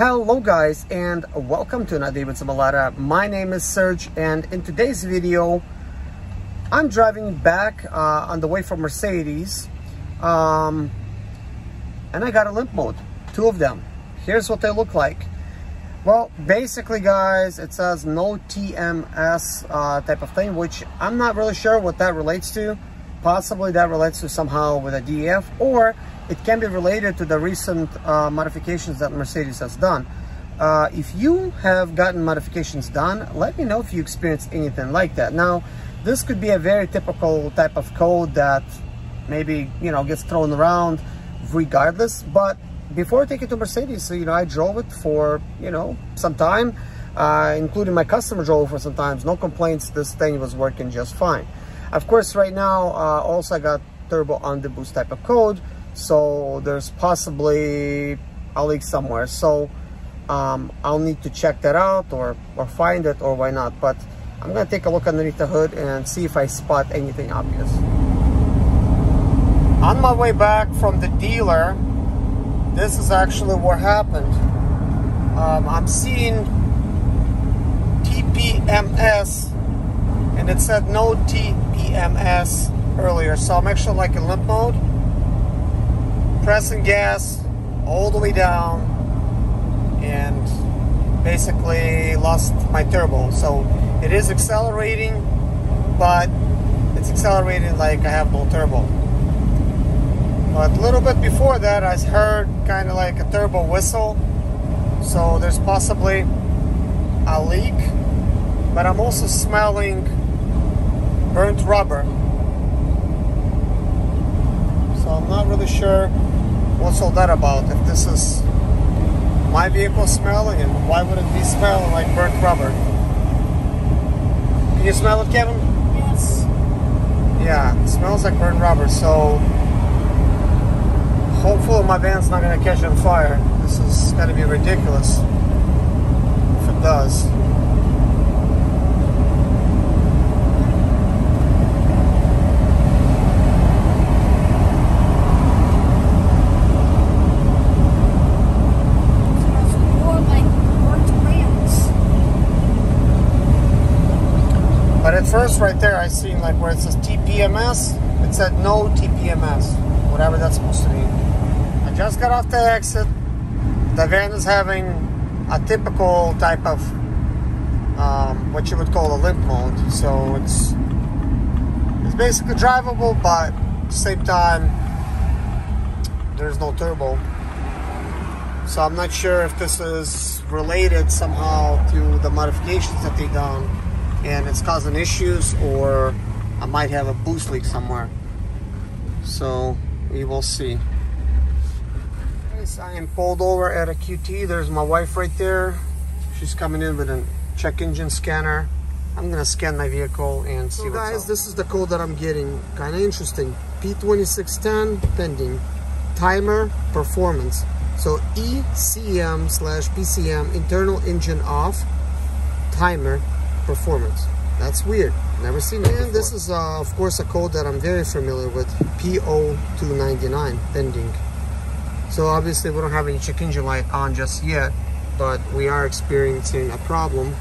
Hello guys and welcome to another David Zimaleta. My name is Serge and in today's video I'm driving back uh, on the way from Mercedes um, and I got a limp mode, two of them. Here's what they look like. Well, basically guys, it says no TMS uh, type of thing, which I'm not really sure what that relates to. Possibly that relates to somehow with a DEF or it can be related to the recent uh, modifications that Mercedes has done. Uh, if you have gotten modifications done, let me know if you experienced anything like that. Now, this could be a very typical type of code that maybe, you know, gets thrown around regardless. But before I take it to Mercedes, you know, I drove it for, you know, some time, uh, including my customer drove for some times. No complaints. This thing was working just fine. Of course, right now, uh, also I got turbo on the boost type of code so there's possibly a leak somewhere. So um, I'll need to check that out or or find it or why not but I'm gonna take a look underneath the hood and see if I spot anything obvious. On my way back from the dealer this is actually what happened. Um, I'm seeing TPMS and it said no TPMS earlier so I'm actually like in limp mode pressing gas all the way down and basically lost my turbo. So it is accelerating, but it's accelerating like I have no turbo. But a little bit before that, I heard kind of like a turbo whistle. So there's possibly a leak, but I'm also smelling burnt rubber. So I'm not really sure what's all that about? If this is my vehicle smelling, and why would it be smelling like burnt rubber? Can you smell it, Kevin? Yes. Yeah, it smells like burnt rubber, so hopefully my van's not gonna catch on fire. This is gonna be ridiculous if it does. First right there I seen like where it says TPMS, it said no TPMS, whatever that's supposed to mean. I just got off the exit. The van is having a typical type of um, what you would call a limp mode. So it's it's basically drivable, but at the same time there's no turbo. So I'm not sure if this is related somehow to the modifications that they done and it's causing issues or I might have a boost leak somewhere. So we will see. I am pulled over at a QT. There's my wife right there. She's coming in with a check engine scanner. I'm gonna scan my vehicle and see so guys, this is the code that I'm getting. Kind of interesting. P2610 pending. Timer performance. So ECM slash PCM internal engine off. Timer performance. That's weird. Never seen it. And this is, uh, of course, a code that I'm very familiar with. P0299 pending. So obviously we don't have any check engine light on just yet, but we are experiencing a problem.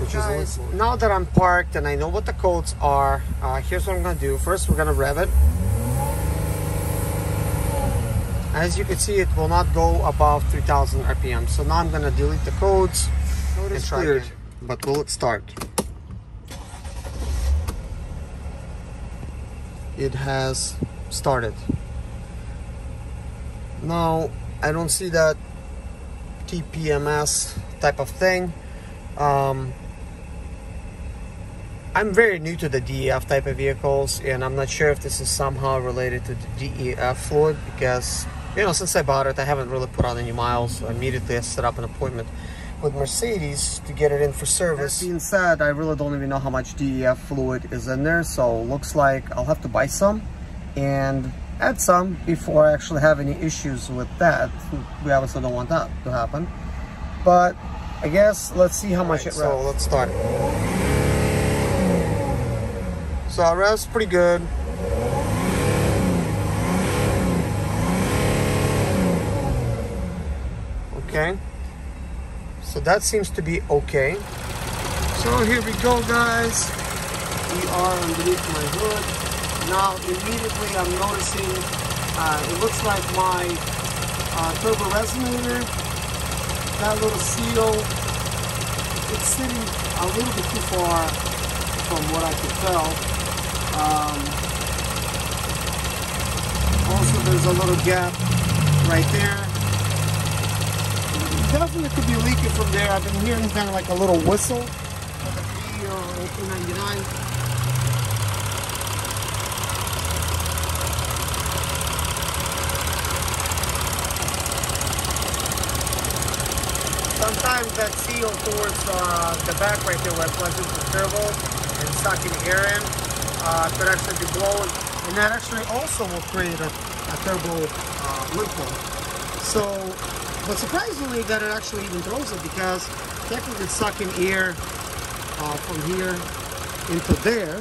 Which Guys, is now that I'm parked and I know what the codes are, uh, here's what I'm gonna do. First, we're gonna rev it. As you can see, it will not go above 3000 RPM. So now I'm gonna delete the codes. Notice cleared. Again but will it start? It has started. Now, I don't see that TPMS type of thing. Um, I'm very new to the DEF type of vehicles, and I'm not sure if this is somehow related to the DEF fluid because, you know, since I bought it, I haven't really put on any miles. So immediately I set up an appointment with Mercedes to get it in for service. That being said, I really don't even know how much DEF fluid is in there, so looks like I'll have to buy some and add some before I actually have any issues with that. We obviously don't want that to happen. But I guess let's see how much right, it revs. So let's start. So it revs pretty good. Okay. So that seems to be okay. So here we go, guys. We are underneath my hood. Now, immediately I'm noticing uh, it looks like my uh, turbo resonator, that little seal, it's sitting a little bit too far from what I could tell. Um, also, there's a little gap right there. Definitely could be leaking from there. I've been hearing kind of like a little whistle on the or 299. sometimes that seal towards uh, the back right there where it plugs into the turbo and sucking air in uh, could actually be blown and that actually also will create a, a turbo uh, lip So, but surprisingly that it actually even throws it because technically it's sucking air uh, from here into there.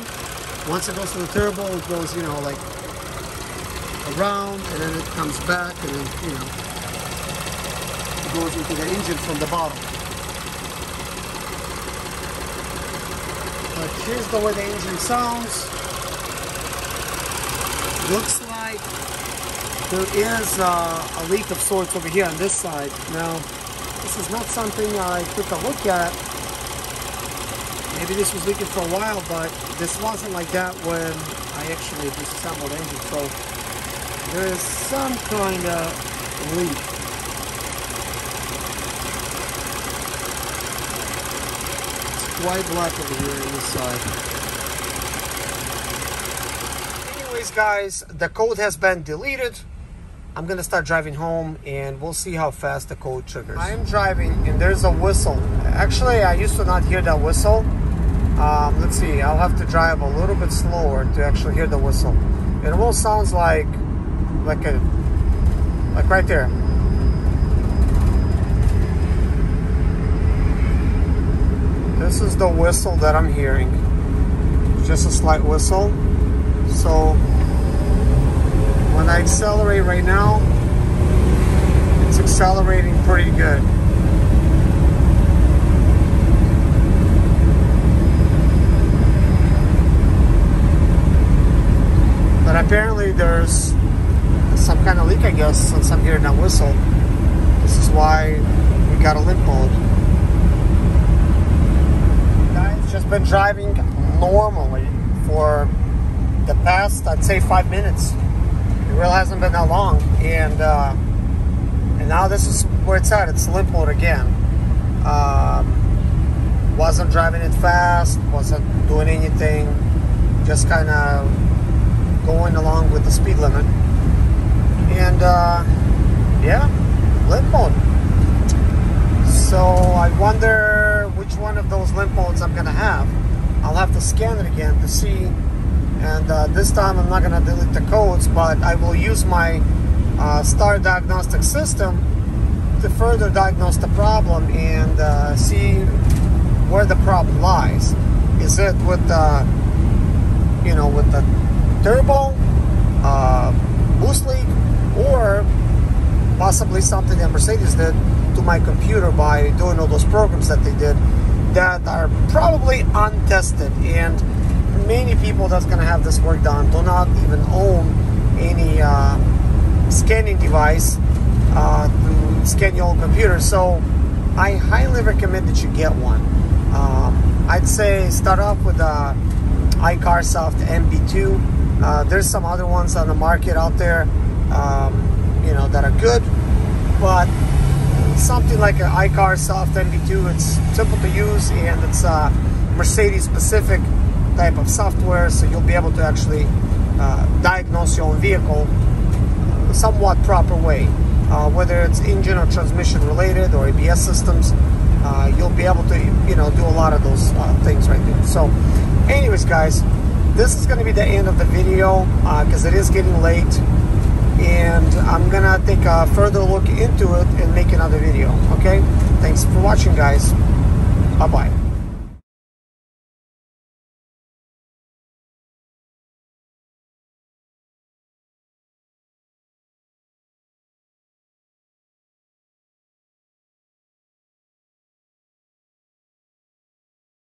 Once it goes to the turbo, it goes, you know, like around and then it comes back and then, you know, it goes into the engine from the bottom. But here's the way the engine sounds. Looks there is uh, a leak of sorts over here on this side. Now, this is not something I took a look at. Maybe this was leaking for a while, but this wasn't like that when I actually disassembled the engine. So there is some kind of leak. It's quite black over here on this side. Anyways, guys, the code has been deleted. I'm gonna start driving home and we'll see how fast the code triggers. I am driving and there's a whistle. Actually, I used to not hear that whistle. Um, let's see, I'll have to drive a little bit slower to actually hear the whistle. It almost sounds like, like a, like right there. This is the whistle that I'm hearing. Just a slight whistle. So when I accelerate right now, it's accelerating pretty good. But apparently there's some kind of leak, I guess, since I'm hearing that whistle. This is why we got a limp mode. Guys, just been driving normally for the past, I'd say, five minutes. Really hasn't been that long, and uh, and now this is where it's at. It's limp mode again. Um, wasn't driving it fast. Wasn't doing anything. Just kind of going along with the speed limit. And uh, yeah, limp mode. So I wonder which one of those limp modes I'm gonna have. I'll have to scan it again to see. And uh, this time I'm not gonna delete the codes, but I will use my uh, STAR diagnostic system to further diagnose the problem and uh, see where the problem lies. Is it with the, you know, with the turbo, uh, boost leak, or possibly something that Mercedes did to my computer by doing all those programs that they did that are probably untested and many people that's to have this work done do not even own any uh, scanning device uh, to scan your own computer. So I highly recommend that you get one. Um, I'd say start off with the iCarsoft MB2 uh, there's some other ones on the market out there um, you know that are good but something like an iCarsoft MB2. It's simple to use and it's a Mercedes specific type of software, so you'll be able to actually uh, diagnose your own vehicle somewhat proper way. Uh, whether it's engine or transmission related or ABS systems, uh, you'll be able to, you know, do a lot of those things right there. So, anyways, guys, this is going to be the end of the video because it is getting late and I'm gonna take a further look into it and make another video okay thanks for watching guys bye bye